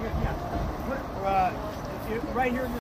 Yeah. Put, uh, right here in the